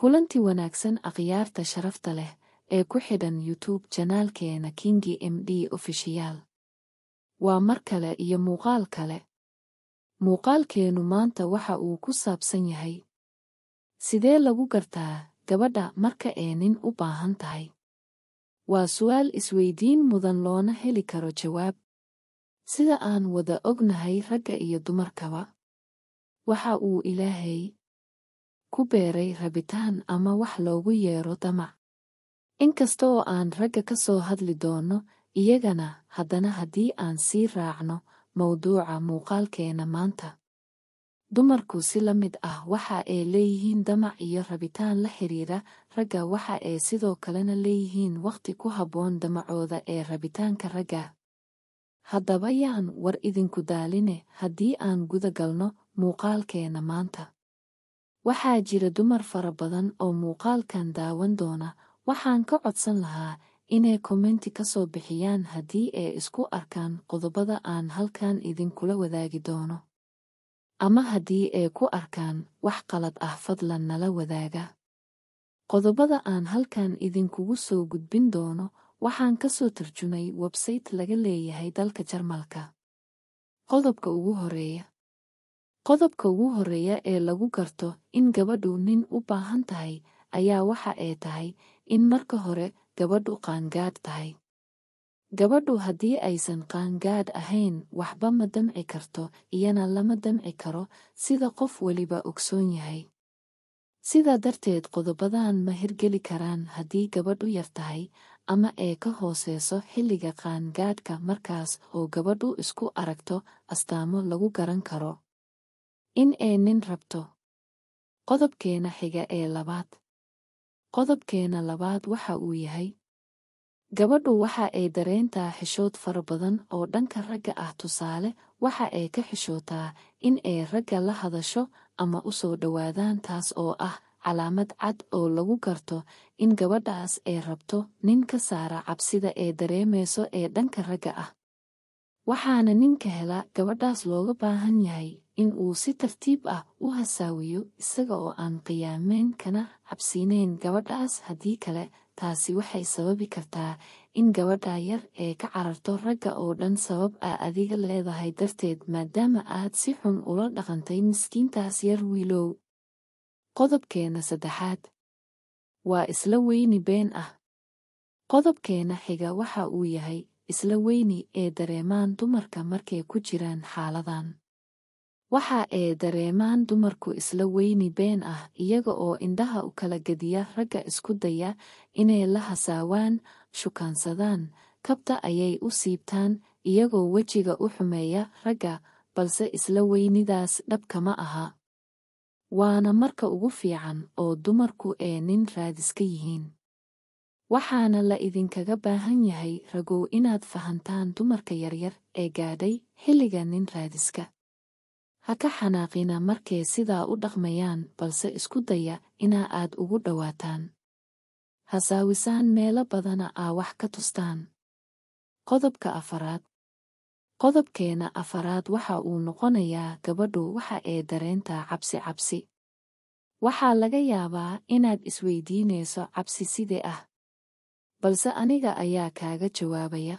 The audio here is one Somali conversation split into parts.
kulanti wanaagsan akhyaarta sharafta leh ee ku xidhan youtube janaalkeena kingi m d ofishiyaal waa mar kale iyo muuqaal kale. Muuqaalkeennu maanta waxa uu ku saabsan yahay sidee lagu gartaa gabadha marka ee nin u baahan tahay? Waa su'aal isweydiin mudan loona heli karo jawaab. Sida aan wada ognahay ragga iyo dumarkaba waxa uu ilaahay ku beeray rabitaan ama wax loogu yeero damac. Inkasta oo aan ragga ka soo hadli doonno iyagana haddana haddii aan sii raacno mawduuca muuqaalkeena maanta. Dumarku si la mid ah waxa ay leeyihiin damac iyo rabitaan la xidhiira ragga waxa ay sidoo kalena leeyihiin wakhti ku habboon damacooda ee rabitaanka ragga. Haddaba yaan war idinku daaline haddii aan guda galno muuqaalkeena maanta waxaa jira dumar fara badan oo muuqaalkan daawan doona. Waxaan ka codsan lahaa inay kommenti ka soo bixiyaan haddii ay isku arkaan qodobada aan halkan idinkula wadaagi doono. Ama haddii ay ku arkaan wax qalad ah fadlan nala wadaaga. Qodobada aan halkan idinkugu soo gudbin doono waxaan ka soo tarjumay websayte laga leeyahay dalka jarmalka. Qodobka ugu horreeya qodobka ugu horreeya ee lagu garto in gabadhu nin u baahan tahay ayaa waxa ay tahay in marka hore gabadhu qaangaadh tahay. Gabadhu haddii aysan qaangaadh ahayn waxba ma damci karto iyana lama damci karo sida qof weliba ogsoon yahay. Sidaa darteed qodobadan ma hirgeli karaan haddii gabadhu yar tahay ama ee ka hooseyso xilliga qaangaadhka markaas oo gabadhu isku aragto astaamo lagu garan karo in ay nin rabto. Qodobkeena xiga ee labaad. Qodobkeena labaad waxa uu yahay gabadhu waxa ay dareentaa xishood fara badan oo dhanka ragga ah. Tusaale waxa ay ka xishootaa in ay ragga la hadasho ama u soo dhowaadaan taas oo ah calaamad cad oo lagu garto in gabadhaas ay rabto nin ka saara cabsida ee dareemayso ee dhanka ragga ah waxaana ninka hela gabadhaas looga baahan yahay in uu si tartiib ah u hasaawiyo isaga oo aan qiyaamayn kana cabsiinayn gabadhaas haddii kale. Taasi waxay sababi kartaa in gabadha yar ee ka cararto ragga oo dhan sabab aa adiga leedahay darteed maadaama aad si xun ula dhaqantay miskiintaas yar wiilow qodobkeena saddexaad. Waa isla weyni been ah. Qodobkeena xiga waxa uu yahay isla weyni ee dareemaan dumarka markay ku jiraan xaaladan. Waxa ay dareemaan dumarku isla weyni been ah iyaga oo indhaha u kala gediya ragga isku daya inay la hasaawaan shukaansadaan kabta ayay u siibtaan iyagoo wejiga u xumeeya ragga balse isla weynidaas dhabkama aha. Waana marka ugu fiican oo dumarku ee nin raadiska yihiin waxaana la idinkaga baahan yahay ragow inaad fahantaan dumarka yaryar ee gaadhay xilliga nin raadiska. Ha ka xanaaqina markay sidaa u dhaqmayaan balse isku daya inaa aad ugu dhowaataan hasaawisaan meelo badana aa wax ka tustaan. Qodobka afaraad. Qodobkeena afaraad waxa uu noqonayaa gabadhu waxa ay dareentaa cabsi cabsi. Waxaa laga yaabaa inaad isweydiinayso cabsi sidee ah balse aniga ayaa kaaga jawaabaya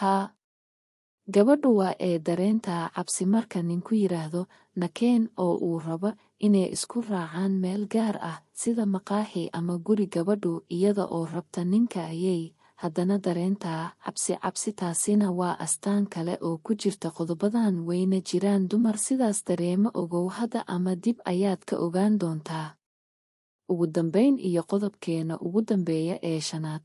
haa gabadhu waa ee dareentaa cabsi marka ninku yidhaahdo nakeen oo uu rabo inay isku raacaan meel gaar ah sida maqaaxi ama guri gabadhu iyada oo rabta ninka ayay haddana dareentaa cabsi cabsi taasina waa astaan kale oo ku jirta qodobadan wayna jiraan dumar sidaas dareemo ogow hadda ama dib ayaad ka ogaan doontaa ugu dambayn iyo qodobkeena ugu dambeeya ee shanaad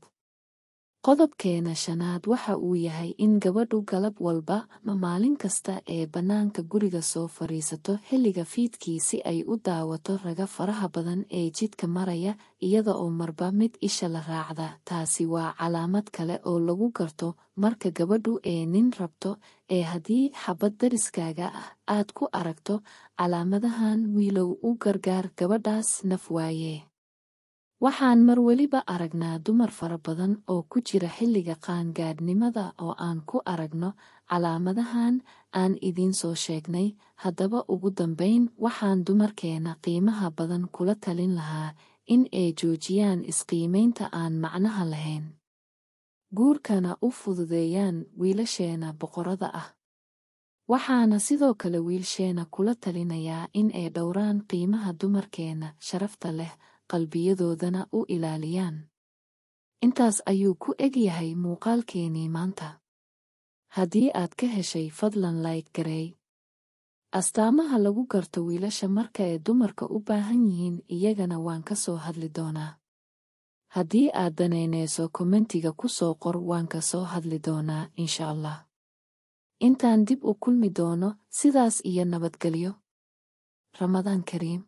qodobkeena shanaad waxa uu yahay in gabadhu galab walba ma maalin kasta ee bannaanka guriga soo fadhiisato xilliga fiidkii si ay u daawato raga faraha badan ee jidka maraya iyada oo marba mid isha la raacda. Taasi waa calaamad kale oo lagu garto marka gabadhu ee nin rabto ee haddii xabad dariskaaga ah aad ku aragto calaamadahan wiilow u gargaar gabadhaas naf waaye waxaan mar weliba aragnaa dumar fara badan oo ku jira xilliga qaangaadhnimada oo aan ku aragno calaamadahan aan idiin soo sheegnay. Haddaba ugu dambayn waxaan dumarkeena qiimaha badan kula talin lahaa in ay joojiyaan isqiimaynta aan macnaha lahayn. Guurkana u fududeeyaan wiilasheena boqorada ah. Waxaana sidoo kale wiilsheena kula talinayaa in ay dhowraan qiimaha dumarkeena sharafta leh qalbiyadoodana u ilaaliyaan. Intaas ayuu ku eg yahay muuqaalkeenii maanta. Haddii aad ka heshay fadlan layg gareey astaamaha lagu garto wiilasha marka ay dumarka u baahan yihiin iyagana waan ka soo hadli doonaa. Haddii aad danaynayso kommentiga ku soo qor waan ka soo hadli doonaa insha allah. Intaan dib u kulmi doono sidaas iyo nabadgelyo. Ramadaan kariim